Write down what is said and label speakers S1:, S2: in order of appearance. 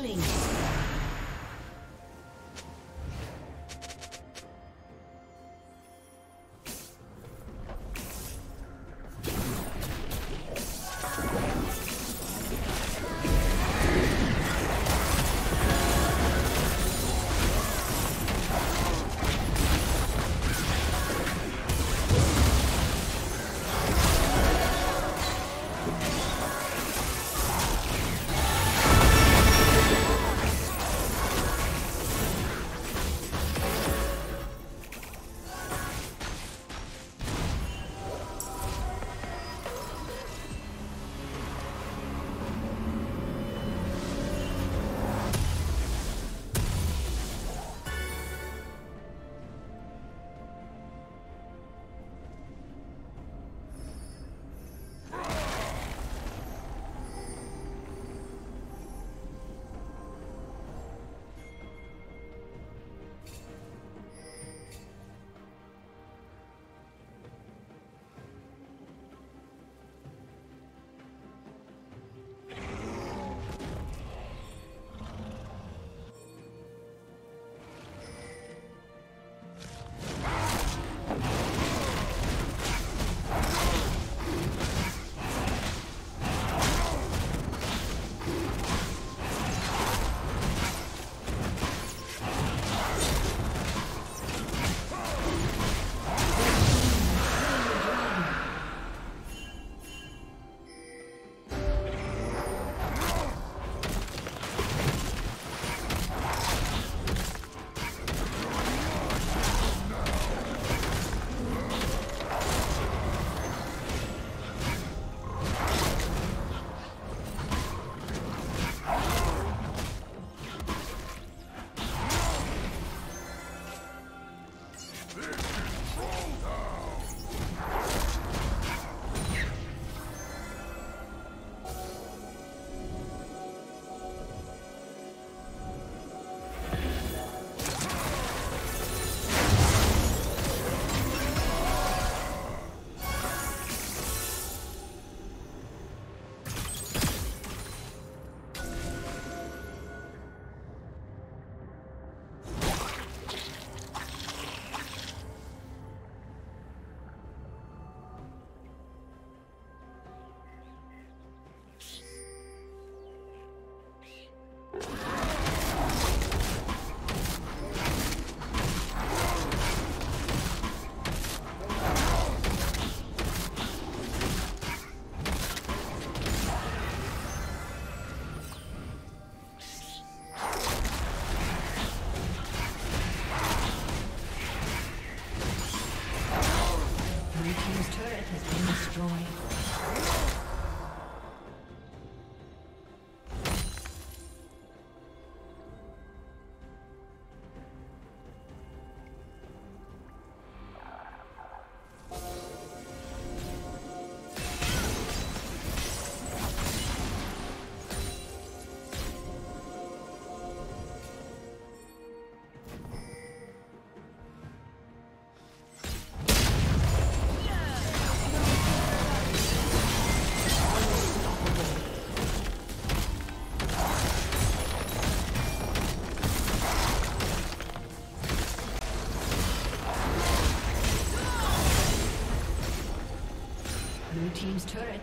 S1: Killing.